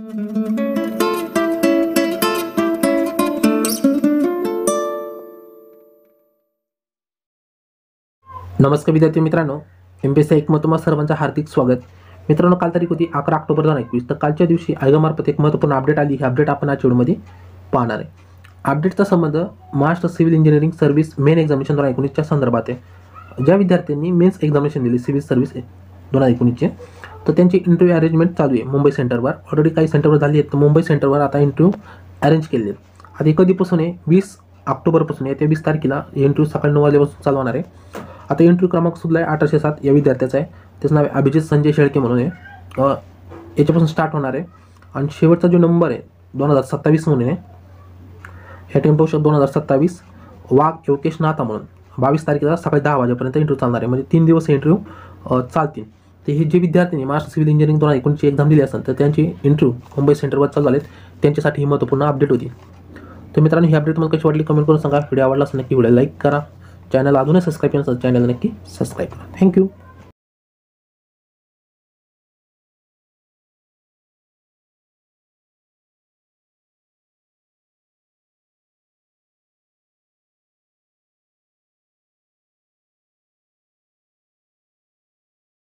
नमस्कार विद्यार्थी मित्रांनो एम पी सी एक तुम्हा सर्वांचं हार्दिक स्वागत. मित्रांनो काल तारीख होती अकरा ऑक्टोबर दोन एकवीस. तर कालच्या दिवशी आयोगामार्फत एक महत्त्वपूर्ण अपडेट आली. ही अपडेट आपण आज व्हिडिओमध्ये पाहणार आहे. अपडेटचा संबंध Maharashtra civil engineering service main examination दोन हजार एकोणीसच्या संदर्भात आहे. ज्या विद्यार्थ्यांनी मेन्स एक्झामिनेशन दिली सिव्हिल सर्व्हिस दोन हजार एकोणीसचे. तर त्यांची इंटरव्ह्यू अरेंजमेंट चालू आहे मुंबई सेंटरवर ऑलरेडी काही सेंटरवर झाली आहेत. तर मुंबई सेंटरवर आता इंटरव्ह्यू अरेंज केले आहेत. आता कधीपासून आहे? वीस ऑक्टोबरपासून आहे. ते वीस तारखेला इंटरव्ह्यू सकाळी नऊ वाजल्यापासून चालू होणार आहे. आता इंटरव्ह्यू क्रमांक सुद्धा आहे अठराशे सात. या विद्यार्थ्याचा आहे. त्याचं नाव आहे अभिजित संजय शेळके म्हणून आहे. याच्यापासून स्टार्ट होणार आहे. आणि शेवटचा जो नंबर आहे दोन हजार सत्तावीस म्हणून आहे. ह्या टेम्पो शो दोन हजार सत्तावीस वाघ योकेश नाथा म्हणून. बावीस तारखेला सकाळी दहा वाजेपर्यंत इंटरव्ह्यू चालणार आहे. म्हणजे तीन दिवस इंटरव्ह्यू चालतील. ते हे जे विद्यार्थ्यांनी महाराष्ट्र सिव्हिल इंजिनिअरिंग दोन हजार एकोणीसची एक्झाम दिली असेल तर त्यांची इंटरव्ह्यू मुंबई सेंटरवर चालू झालेत. त्यांच्यासाठी ही महत्त्वपूर्ण अपडेट होती. तर मित्रांनो ही अपडेट तुम्हाला कशी वाटली कमेंट करून सांगा. व्हिडिओ आवडला असं नक्की व्हिडिओ लाईक करा. चॅनल अजूनही सबस्क्राईब केलं चॅनल नक्की सबस्क्राईब करा. Thank you